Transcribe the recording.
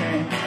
Okay.